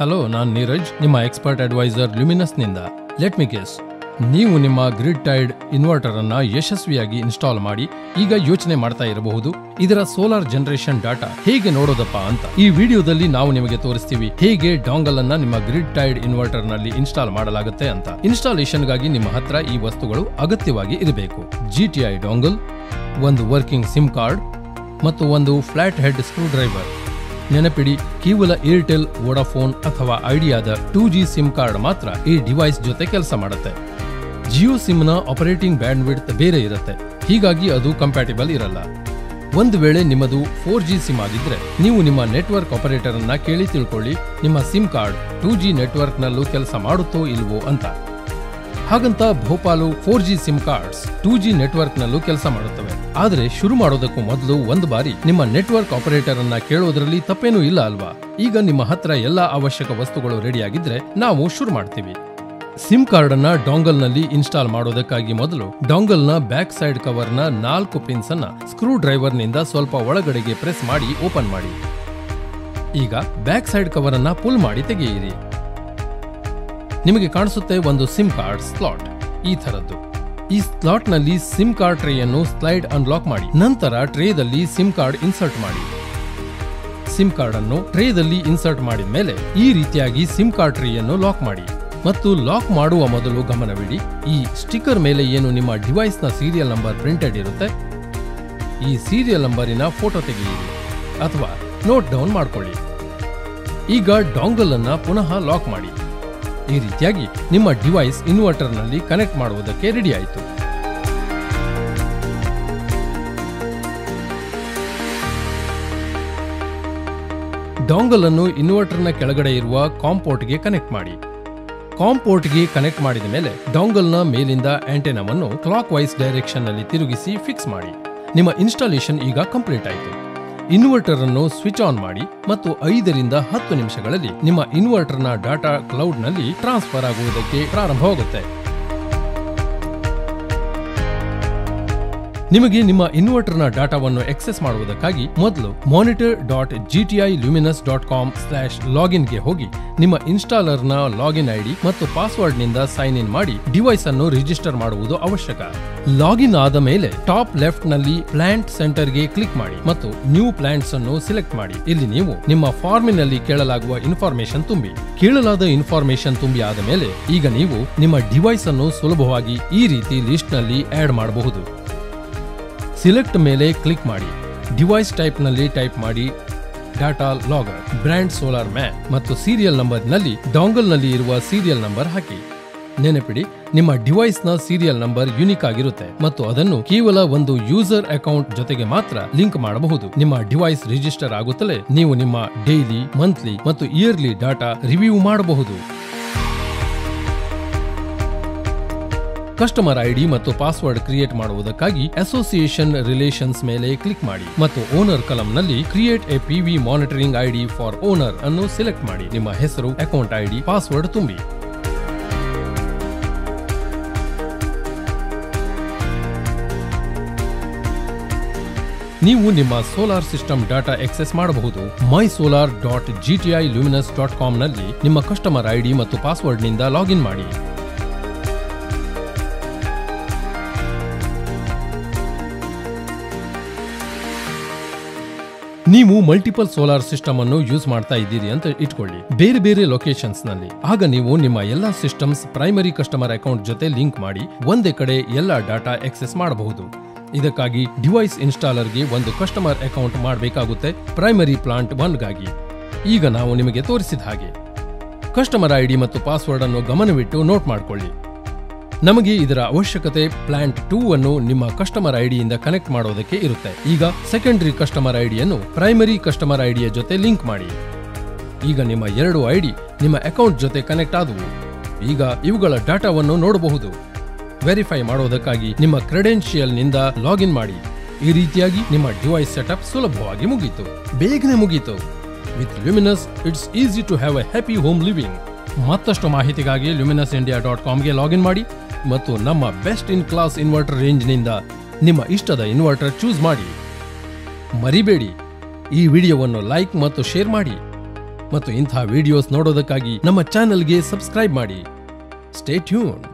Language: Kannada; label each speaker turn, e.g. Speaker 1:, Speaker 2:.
Speaker 1: ಹಲೋ ನಾನು ನೀರಜ್, ನಿಮ್ಮ ಎಕ್ಸ್ಪರ್ಟ್ ಅಡ್ವೈಸರ್ ಲ್ಯುಮಿನಸ್ನಿಂದ ಲೆಟ್ ಮಿ ಗೆಸ್ ನೀವು ನಿಮ್ಮ ಗ್ರಿಡ್ ಟೈಡ್ ಇನ್ವರ್ಟರ್ ಅನ್ನ ಯಶಸ್ವಿಯಾಗಿ ಇನ್ಸ್ಟಾಲ್ ಮಾಡಿ ಈಗ ಯೋಚನೆ ಮಾಡ್ತಾ ಇರಬಹುದು. ಇದರ ಸೋಲಾರ್ ಜನರೇಷನ್ ಡಾಟಾ ಹೇಗೆ ನೋಡೋದಪ್ಪ ಅಂತ ಈ ವಿಡಿಯೋದಲ್ಲಿ ನಾವು ನಿಮಗೆ ತೋರಿಸ್ತೀವಿ ಹೇಗೆ ಡಾಂಗಲ್ ಅನ್ನ ನಿಮ್ಮ ಗ್ರಿಡ್ ಟೈಡ್ ಇನ್ವರ್ಟರ್ನಲ್ಲಿ ಇನ್ಸ್ಟಾಲ್ ಮಾಡಲಾಗುತ್ತೆ ಅಂತ. ಇನ್ಸ್ಟಾಲೇಷನ್ಗಾಗಿ ನಿಮ್ಮ ಹತ್ರ ಈ ವಸ್ತುಗಳು ಅಗತ್ಯವಾಗಿ ಇರಬೇಕು. ಜಿ ಟಿ ಐ ಡಾಂಗಲ್ ಒಂದು ವರ್ಕಿಂಗ್ ಸಿಮ್ ಕಾರ್ಡ್ ಮತ್ತು ಒಂದು ಫ್ಲಾಟ್ ಹೆಡ್ ಸ್ಕ್ರೂ ಡ್ರೈವರ್ ನೆನಪಿಡಿ, ಕೇವಲ ಏರ್ಟೆಲ್ ವೋಡಾಫೋನ್ ಅಥವಾ ಐಡಿಯಾದ ಟೂ ಜಿ ಸಿಮ್ ಕಾರ್ಡ್ ಮಾತ್ರ ಈ ಡಿವೈಸ್ ಜೊತೆ ಕೆಲಸ ಮಾಡುತ್ತೆ. ಜಿಯೋ ಸಿಮ್ನ ಆಪರೇಟಿಂಗ್ ಬ್ಯಾಂಡ್ವಿಡ್ತ್ ಬೇರೆ ಇರುತ್ತೆ. ಹೀಗಾಗಿ ಅದು ಕಂಪ್ಯಾಟಿಬಲ್ ಇರಲ್ಲ. ಒಂದು ವೇಳೆ ನಿಮ್ಮದು ಫೋರ್ ಜಿ ಸಿಮ್ ಆಗಿದ್ರೆ, ನೀವು ನಿಮ್ಮ ನೆಟ್ವರ್ಕ್ ಆಪರೇಟರ್ ಅನ್ನ ಕೇಳಿ ತಿಳ್ಕೊಳ್ಳಿ, ನಿಮ್ಮ ಸಿಮ್ ಕಾರ್ಡ್ ಟೂ ಜಿ ನೆಟ್ವರ್ಕ್ನಲ್ಲೂ ಕೆಲಸ ಮಾಡುತ್ತೋ ಇಲ್ವೋ ಅಂತ. ಹಾಗಂತ ಭೋಪಾಲು four G SIM cards two G network ನಲ್ಲೂ ಕೆಲಸ ಮಾಡುತ್ತವೆ. ಆದರೆ ಶುರು ಮಾಡೋದಕ್ಕೂ ಮೊದಲು ಒಂದು ಬಾರಿ ನಿಮ್ಮ ನೆಟ್ವರ್ಕ್ ಆಪರೇಟರ್ ಅನ್ನ ಕೇಳೋದ್ರಲ್ಲಿ ತಪ್ಪೇನೂ ಇಲ್ಲ ಅಲ್ವಾ? ಈಗ ನಿಮ್ಮ ಹತ್ರ ಎಲ್ಲಾ ಅವಶ್ಯಕ ವಸ್ತುಗಳು ರೆಡಿಯಾಗಿದ್ರೆ ನಾವು ಶುರು ಮಾಡ್ತೀವಿ. ಸಿಮ್ ಕಾರ್ಡ್ ಅನ್ನ ಡಾಂಗಲ್ನಲ್ಲಿ ಇನ್ಸ್ಟಾಲ್ ಮಾಡೋದಕ್ಕಾಗಿ ಮೊದಲು ಡಾಂಗಲ್ನ ಬ್ಯಾಕ್ ಸೈಡ್ ಕವರ್ನ ನಾಲ್ಕು ಪಿನ್ಸ್ ಅನ್ನ ಸ್ಕ್ರೂ ಡ್ರೈವರ್ನಿಂದ ಸ್ವಲ್ಪ ಒಳಗಡೆಗೆ ಪ್ರೆಸ್ ಮಾಡಿ ಓಪನ್ ಮಾಡಿ. ಈಗ ಬ್ಯಾಕ್ ಸೈಡ್ ಕವರ್ ಅನ್ನ ಪುಲ್ ಮಾಡಿ ತೆಗೆಯಿರಿ. ನಿಮಗೆ ಕಾಣಿಸುತ್ತೆ ಒಂದು ಸಿಮ್ ಕಾರ್ಡ್ ಸ್ಲಾಟ್. ಈ ತರದ್ದು ಈ ಸ್ಲಾಟ್ನಲ್ಲಿ ಸಿಮ್ ಕಾರ್ಡ್ ಟ್ರೇಯನ್ನು ಸ್ಲೈಡ್ ಅನ್ಲಾಕ್ ಮಾಡಿ. ನಂತರ ಟ್ರೇದಲ್ಲಿ ಸಿಮ್ ಕಾರ್ಡ್ ಇನ್ಸರ್ಟ್ ಮಾಡಿ. ಸಿಮ್ ಕಾರ್ಡ್ ಅನ್ನು ಟ್ರೇದಲ್ಲಿ ಇನ್ಸರ್ಟ್ ಮಾಡಿದ ಮೇಲೆ ಈ ರೀತಿಯಾಗಿ ಸಿಮ್ ಕಾರ್ಡ್ ಟ್ರೇಯನ್ನು ಲಾಕ್ ಮಾಡಿ. ಮತ್ತು ಲಾಕ್ ಮಾಡುವ ಮೊದಲು ಗಮನವಿಡಿ, ಈ ಸ್ಟಿಕ್ಕರ್ ಮೇಲೆ ಏನು ನಿಮ್ಮ ಡಿವೈಸ್ನ ಸೀರಿಯಲ್ ನಂಬರ್ ಪ್ರಿಂಟೆಡ್ ಇರುತ್ತೆ, ಈ ಸೀರಿಯಲ್ ನಂಬರಿನ ಫೋಟೋ ತೆಗೆಯಿರಿ ಅಥವಾ ನೋಟ್ ಡೌನ್ ಮಾಡ್ಕೊಳ್ಳಿ. ಈಗ ಡಾಂಗಲ್ ಅನ್ನ ಪುನಃ ಲಾಕ್ ಮಾಡಿ. ಈ ರೀತಿಯಾಗಿ ನಿಮ್ಮ ಡಿವೈಸ್ ಇನ್ವರ್ಟರ್ನಲ್ಲಿ ಕನೆಕ್ಟ್ ಮಾಡುವುದಕ್ಕೆ ರೆಡಿ ಆಯಿತು ಡಾಂಗಲ್ ಅನ್ನು ಇನ್ವರ್ಟರ್ನ ಕೆಳಗಡೆ ಇರುವ ಕಾಂಪೋರ್ಟ್ಗೆ ಕನೆಕ್ಟ್ ಮಾಡಿ. ಕಾಂಪೋರ್ಟ್ಗೆ ಕನೆಕ್ಟ್ ಮಾಡಿದ ಮೇಲೆ ಡಾಂಗಲ್ನ ಮೇಲಿಂದ ಆಂಟೆನಾವನ್ನು ಕ್ಲಾಕ್ ವೈಸ್ ಡೈರೆಕ್ಷನ್ನಲ್ಲಿ ತಿರುಗಿಸಿ ಫಿಕ್ಸ್ ಮಾಡಿ. ನಿಮ್ಮ ಇನ್ಸ್ಟಾಲೇಷನ್ ಈಗ ಕಂಪ್ಲೀಟ್ ಆಯಿತು. ಇನ್ವರ್ಟರ್ ಅನ್ನು ಸ್ವಿಚ್ ಆನ್ ಮಾಡಿ ಮತ್ತು ಐದರಿಂದ ಹತ್ತು ನಿಮಿಷಗಳಲ್ಲಿ ನಿಮ್ಮ ಇನ್ವರ್ಟರ್ನ ಡಾಟಾ ಕ್ಲೌಡ್ನಲ್ಲಿ ಟ್ರಾನ್ಸ್ಫರ್ ಆಗುವುದಕ್ಕೆ ಪ್ರಾರಂಭವಾಗುತ್ತೆ. ನಿಮಗೆ ನಿಮ್ಮ ಇನ್ವರ್ಟರ್ನ ಡಾಟಾವನ್ನು ಎಕ್ಸೆಸ್ ಮಾಡುವುದಕ್ಕಾಗಿ ಮೊದಲು monitor dot GTI Luminous dot com slash ಲಾಗಿನ್ಗೆ ಹೋಗಿ ನಿಮ್ಮ ಇನ್ಸ್ಟಾಲರ್ನ ಲಾಗಿನ್ ಐಡಿ ಮತ್ತು ಪಾಸ್ವರ್ಡ್ನಿಂದ ಸೈನ್ ಇನ್ ಮಾಡಿ ಡಿವೈಸ್ ಅನ್ನು ರಿಜಿಸ್ಟರ್ ಮಾಡುವುದು ಅವಶ್ಯಕ. ಲಾಗಿನ್ ಆದ ಮೇಲೆ ಟಾಪ್ ಲೆಫ್ಟ್ನಲ್ಲಿ ಪ್ಲಾಂಟ್ ಸೆಂಟರ್ಗೆ ಕ್ಲಿಕ್ ಮಾಡಿ ಮತ್ತು ನ್ಯೂ ಪ್ಲಾಂಟ್ಸ್ ಅನ್ನು ಸಿಲೆಕ್ಟ್ ಮಾಡಿ. ಇಲ್ಲಿ ನೀವು ನಿಮ್ಮ ಫಾರ್ಮಿನಲ್ಲಿ ಕೇಳಲಾಗುವ ಇನ್ಫಾರ್ಮೇಶನ್ ತುಂಬಿ. ಕೇಳಲಾದ ಇನ್ಫಾರ್ಮೇಶನ್ ತುಂಬಿ ಆದ ಮೇಲೆ ಈಗ ನೀವು ನಿಮ್ಮ ಡಿವೈಸ್ ಅನ್ನು ಸುಲಭವಾಗಿ ಈ ರೀತಿ ಲಿಸ್ಟ್ನಲ್ಲಿ ಆಡ್ ಮಾಡಬಹುದು. ಸಿಲೆಕ್ಟ್ ಮೇಲೆ ಕ್ಲಿಕ್ ಮಾಡಿ. ಡಿವೈಸ್ ಟೈಪ್ನಲ್ಲಿ ಟೈಪ್ ಮಾಡಿ. Data logger brand solar man ಮತ್ತು ಸೀರಿಯಲ್ ನಂಬರ್ನಲ್ಲಿ ಡಾಂಗಲ್ನಲ್ಲಿ ಇರುವ ಸೀರಿಯಲ್ ನಂಬರ್ ಹಾಕಿ. ನೆನಪಿಡಿ, ನಿಮ್ಮ ಡಿವೈಸ್ನ ಸೀರಿಯಲ್ ನಂಬರ್ ಯುನಿಕ್ ಆಗಿರುತ್ತೆ ಮತ್ತು ಅದನ್ನು ಕೇವಲ ಒಂದು ಯೂಸರ್ ಅಕೌಂಟ್ ಜೊತೆಗೆ ಮಾತ್ರ ಲಿಂಕ್ ಮಾಡಬಹುದು. ನಿಮ್ಮ ಡಿವೈಸ್ ರಿಜಿಸ್ಟರ್ ಆಗುತ್ತಲೇ ನೀವು ನಿಮ್ಮ ಡೈಲಿ ಮಂತ್ಲಿ ಮತ್ತು ಇಯರ್ಲಿ ಡಾಟಾ ರಿವ್ಯೂ ಮಾಡಬಹುದು. ಕಸ್ಟಮರ್ ಐಡಿ ಮತ್ತು ಪಾಸ್ವರ್ಡ್ ಕ್ರಿಯೇಟ್ ಮಾಡುವುದಕ್ಕಾಗಿ ಅಸೋಸಿಯೇಷನ್ ರಿಲೇಷನ್ಸ್ ಮೇಲೆ ಕ್ಲಿಕ್ ಮಾಡಿ ಮತ್ತು owner ಕಲಂನಲ್ಲಿ create a PV monitoring ID for owner ಅನ್ನು ಸೆಲೆಕ್ಟ್ ಮಾಡಿ. ನಿಮ್ಮ ಹೆಸರು ಅಕೌಂಟ್ ಐಡಿ ಪಾಸ್ವರ್ಡ್ ತುಂಬಿ. ನೀವು ನಿಮ್ಮ ಸೋಲಾರ್ ಸಿಸ್ಟಮ್ ಡಾಟಾ ಎಕ್ಸೆಸ್ ಮಾಡಬಹುದು. My solar dot GTI Luminous dot ಕಾಮ್ನಲ್ಲಿ ನಿಮ್ಮ ಕಸ್ಟಮರ್ ಐಡಿ ಮತ್ತು ಪಾಸ್ವರ್ಡ್ನಿಂದ ಲಾಗಿನ್ ಮಾಡಿ. ನೀವು ಮಲ್ಟಿಪಲ್ ಸೋಲಾರ್ ಸಿಸ್ಟಮ್ ಅನ್ನು ಯೂಸ್ ಮಾಡ್ತಾ ಇದ್ದೀರಿ ಅಂತ ಇಟ್ಕೊಳ್ಳಿ. ಬೇರೆ ಬೇರೆ ಲೊಕೇಶನ್ಸ್ನಲ್ಲಿ. ಆಗ ನೀವು ನಿಮ್ಮ ಎಲ್ಲಾ ಸಿಸ್ಟಮ್ಸ್ ಪ್ರೈಮರಿ ಕಸ್ಟಮರ್ ಅಕೌಂಟ್ ಜೊತೆ ಲಿಂಕ್ ಮಾಡಿ ಒಂದೇ ಕಡೆ ಎಲ್ಲಾ ಡಾಟಾ ಎಕ್ಸೆಸ್ ಮಾಡಬಹುದು. ಇದಕ್ಕಾಗಿ ಡಿವೈಸ್ ಇನ್ಸ್ಟಾಲರ್ಗೆ ಒಂದು ಕಸ್ಟಮರ್ ಅಕೌಂಟ್ ಮಾಡಬೇಕಾಗುತ್ತೆ ಪ್ರೈಮರಿ ಪ್ಲಾಂಟ್ ಒನ್ಗಾಗಿ ಈಗ ನಾವು ನಿಮಗೆ ತೋರಿಸಿದ ಹಾಗೆ. ಕಸ್ಟಮರ್ ಐಡಿ ಮತ್ತು ಪಾಸ್ವರ್ಡ್ ಅನ್ನು ಗಮನವಿಟ್ಟು ನೋಟ್ ಮಾಡಿಕೊಳ್ಳಿ. ನಮಗೆ ಇದರ ಅವಶ್ಯಕತೆ ಪ್ಲಾಂಟ್ ಟೂ ಅನ್ನು ನಿಮ್ಮ ಕಸ್ಟಮರ್ ಐಡಿಯಿಂದ ಕನೆಕ್ಟ್ ಮಾಡೋದಕ್ಕೆ ಇರುತ್ತೆ. ಈಗ ಸೆಕೆಂಡರಿ ಕಸ್ಟಮರ್ ಐಡಿಯನ್ನು ಪ್ರೈಮರಿ ಕಸ್ಟಮರ್ ಐಡಿಯ ಜೊತೆ ಲಿಂಕ್ ಮಾಡಿ. ಈಗ ನಿಮ್ಮ ಎರಡು ಐಡಿ ನಿಮ್ಮ ಅಕೌಂಟ್ ಜೊತೆ ಕನೆಕ್ಟ್ ಆದವು. ಈಗ ಇವುಗಳ ಡಾಟಾವನ್ನು ನೋಡಬಹುದು. ವೆರಿಫೈ ಮಾಡೋದಕ್ಕಾಗಿ ನಿಮ್ಮ ಕ್ರೆಡೆನ್ಷಿಯಲ್ನಿಂದ ಲಾಗಿನ್ ಮಾಡಿ. ಈ ರೀತಿಯಾಗಿ ನಿಮ್ಮ ಡಿವೈಸ್ ಸೆಟಪ್ ಸುಲಭವಾಗಿ ಮುಗೀತು. ಬೇಗನೆ ಮುಗೀತು. With Luminous it's easy to have a happy home living ಮತ್ತಷ್ಟು ಮಾಹಿತಿಗಾಗಿ ಲ್ಯೂಮಿನಸ್ ಇಂಡಿಯಾ ಡಾಟ್ ಕಾಮ್ಗೆ ಲಾಗಿನ್ ಮಾಡಿ. ಮತ್ತು ನಮ್ಮ ಬೆಸ್ಟ್ ಇನ್ ಕ್ಲಾಸ್ ಇನ್ವರ್ಟರ್ ರೇಂಜ್ನಿಂದ ನಿಮ್ಮ ಇಷ್ಟದ ಇನ್ವರ್ಟರ್ ಚೂಸ್ ಮಾಡಿ. ಮರಿಬೇಡಿ. ಈ ವಿಡಿಯೋವನ್ನು ಲೈಕ್ ಮತ್ತು ಶೇರ್ ಮಾಡಿ. ಮತ್ತು ಇಂಥ ವಿಡಿಯೋಸ್ ನೋಡೋದಕ್ಕಾಗಿ ನಮ್ಮ ಚಾನೆಲ್ಗೆ ಸಬ್ಸ್ಕ್ರೈಬ್ ಮಾಡಿ. Stay tune